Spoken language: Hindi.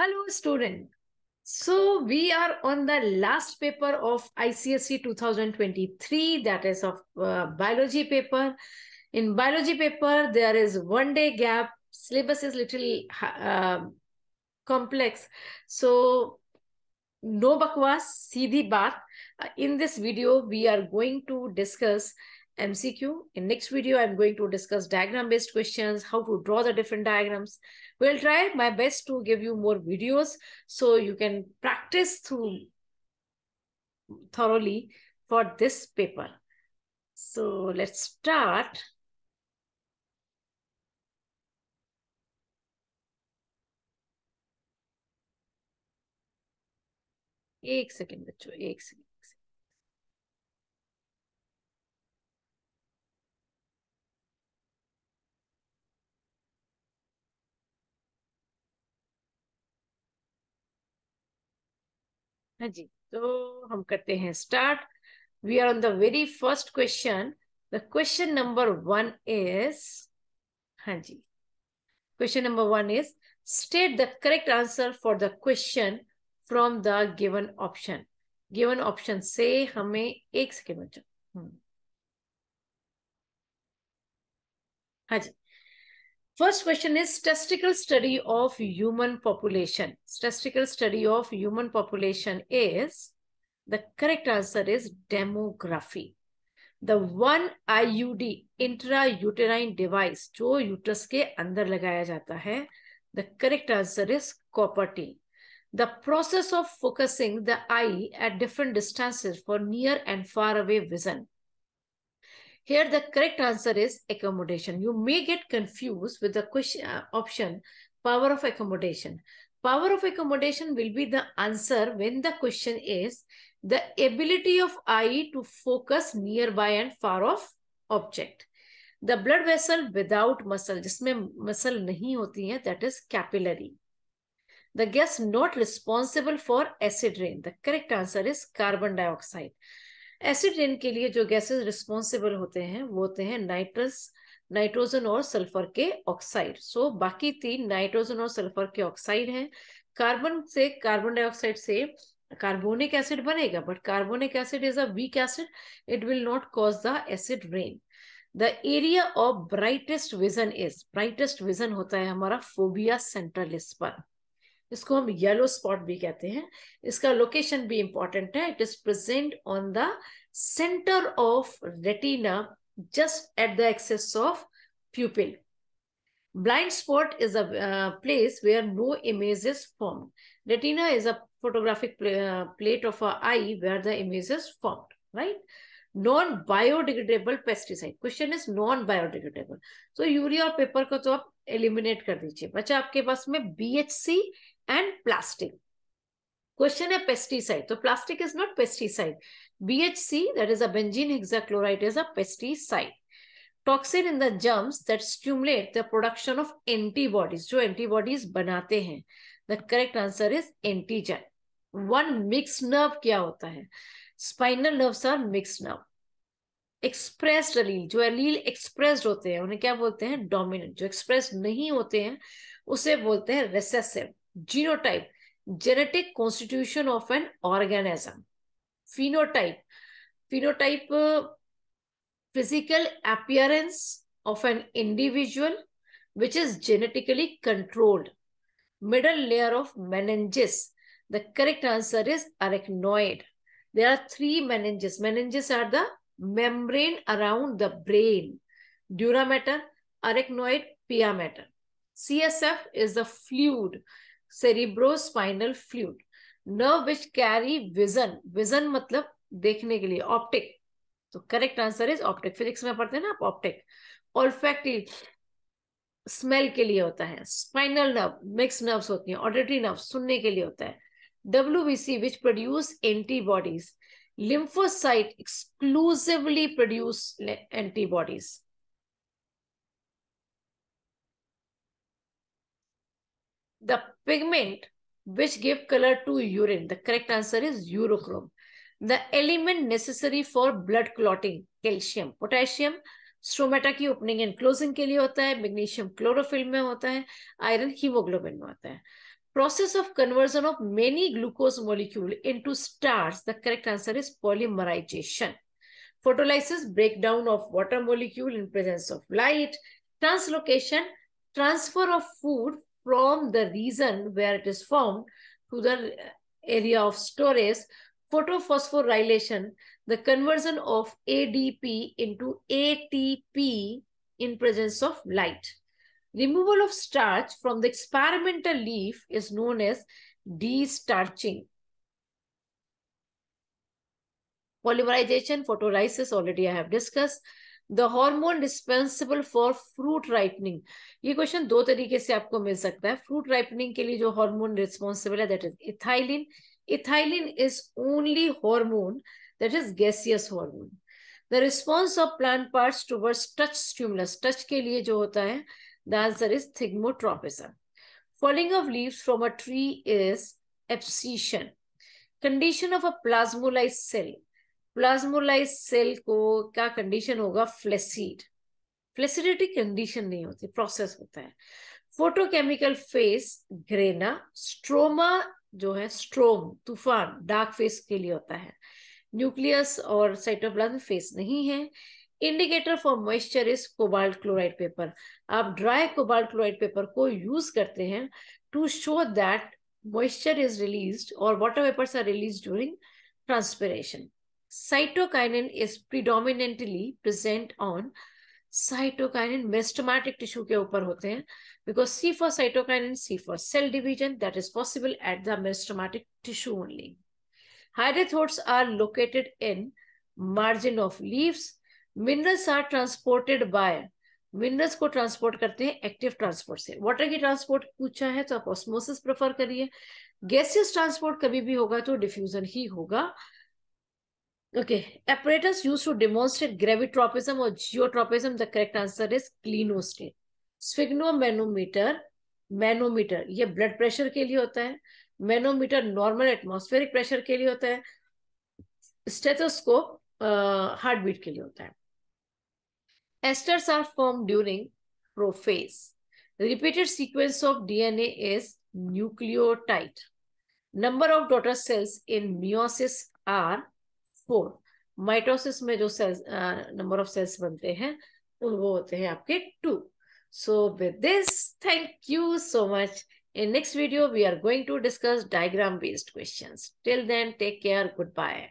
Hello, student. So we are on the last paper of ICSE 2023, that is of uh, biology paper. In biology paper, there is one day gap. Syllabus is little uh, complex. So no bakwas, सीधी baat. In this video, we are going to discuss MCQ. In next video, I'm going to discuss diagram-based questions, how to draw the different diagrams. We'll try my best to give you more videos so you can practice through thoroughly for this paper. So let's start. एक सेकेंड बच्चों एक सेकेंड हाँ जी? तो हम करते हैं start we are on the very first question the question number one is हाँ जी. Question number one is state the correct answer for the question from the given option given option से हमें एक सेकेंड बच्चों हम्म। हाँ जी। First question is statistical study of human population. Statistical study of human population is, the correct answer is demography. The one IUD intrauterine device जो uterus के अंदर लगाया जाता है, the correct answer is copper T. The process of focusing the eye at different distances for near and far away vision here, the correct answer is accommodation. You may get confused with the question uh, option power of accommodation. Power of accommodation will be the answer when the question is the ability of eye to focus nearby and far off object. The blood vessel without muscle, जिसमें muscle नहीं होती है, that is capillary. The gas not responsible for acid rain. The correct answer is carbon dioxide. Acid rain के लिए जो गैसेस रिस्पॉन्सिबल होते हैं वो होते हैं नाइट्रस नाइट्रोजन और सल्फ़र के ऑक्साइड सो so, बाकी तीन नाइट्रोजन और सल्फ़र के ऑक्साइड हैं. कार्बन से कार्बन डाइऑक्साइड से कार्बोनिक एसिड बनेगा but carbonic acid is a weak acid it will not cause the acid rain the area of brightest vision is brightest vision होता है हमारा फोबिया सेंट्रलिस पर. इसको हम येलो स्पॉट भी कहते हैं। इसका लोकेशन भी इंपॉर्टेंट है। It is present on the centre of retina just at the axis of pupil blind spot is a place where no image is form retina is a photographic plate of a eye where the image is form right non biodegradable pesticide question is non biodegradable so urea और पेपर को तो आप एलिमिनेट कर दीजिए। बच्चा आपके पास में बीएचसी एंड प्लास्टिक क्वेश्चन है पेस्टिसाइड तो plastic is not pesticide BHC that is अजीन hexachloride is a pesticide toxin in the germs that stimulate the production of antibodies जो एंटीबॉडीज बनाते हैं। The correct answer is antigen one mix nerve क्या होता है? Spinal nerves are mix nerve expressed allele जो अलील एक्सप्रेस्ड होते हैं, उन्हें क्या बोलते हैं? डोमिनेंट जो एक्सप्रेस नहीं होते हैं, उसे बोलते हैं recessive genotype genetic constitution of an organism phenotype phenotype physical appearance of an individual which is genetically controlled middle layer of meninges the correct answer is arachnoid there are three meninges. Meninges are the membrane around the brain. Dura mater, arachnoid, pia mater. Csf is the fluid cerebrospinal fluid nerve which carry vision vision मतलब देखने के लिए ऑप्टिक तो correct answer is optic physics में पढ़ते हैं ना आप ऑप्टिक ऑल्फैक्टिव स्मेल के लिए होता है. स्पाइनल नर्व मिक्स नर्व्स होती हैं. ऑडिटरी नर्व सुनने के लिए होता है. WBC which produce antibodies lymphocyte exclusively produce antibodies the pigment which give color to urine. The correct answer is urochrome. The element necessary for blood clotting, calcium, potassium, stomata की ओपनिंग एंड क्लोजिंग के लिए होता है मैग्नीशियम क्लोरोफिल में होता है आयरन हीमोग्लोबिन में होता है Process of conversion of many glucose molecule into starch. The correct answer is polymerization. Photolysis, breakdown of water molecule in presence of light. Translocation, transfer of food from the region where it is formed to the area of storage. Photophosphorylation, the conversion of ADP into ATP in presence of light. Removal of starch from the experimental leaf is known as destarching. Polymerization, photolysis, already I have discussed. The hormone responsible for fruit ripening. ये क्वेश्चन दो तरीके से आपको मिल सकता है फ्रूट राइपनिंग के लिए जो हार्मोन रिस्पॉन्सिबल है that is ethylene ethylene is only hormone that is gaseous hormone the response of plant parts towards touch stimulus touch के लिए जो होता है The answer is thigmotropism. Falling of leaves from a tree is abscission. Condition of a plasmolized cell. Plasmolized cell को क्या condition होगा फ्लेसिड फ्लेसिडिटी कंडीशन नहीं होती प्रोसेस होता है फोटोकेमिकल फेस ग्रेना स्ट्रोमा जो है स्ट्रोम तूफ़ान डार्क फेस के लिए होता है न्यूक्लियस और साइटोप्लाज्म फेस नहीं है indicator for moisture is cobalt chloride paper आप ड्राई कोबाल्ट क्लोराइड पेपर को यूज़ करते हैं to show that moisture is release और water vapours are release during transpiration cytokinin is predominantly present on cytokinin meristematic tissue के ऊपर होते हैं because C for cytokinin C for cell division that is possible at the meristematic tissue only hydrathodes are located in margin of leaves minerals are transported by minerals को ट्रांसपोर्ट करते हैं एक्टिव ट्रांसपोर्ट से। वाटर की ट्रांसपोर्ट पूछा है तो आप ऑस्मोसिस प्रेफर करिए। गैसियस ट्रांसपोर्ट कभी भी होगा तो डिफ्यूजन ही होगा। Okay apparatus use to demonstrate gravitropism और geotropism the correct answer is clinostat sphygmomanometer manometer ये ब्लड प्रेशर के लिए होता है। मैनोमीटर नॉर्मल एटमॉस्फेरिक प्रेशर के लिए होता है। स्टेथोस्कोप हार्ट बीट के लिए होता है। Esters are formed during prophase. The repeated sequence of DNA is nucleotide. Number of daughter cells in meiosis are four. Mitosis में जो cells uh, number of cells बनते हैं उन वो होते हैं आपके two. So with this, thank you so much. In next video, we are going to discuss diagram based questions. Till then, take care. Goodbye.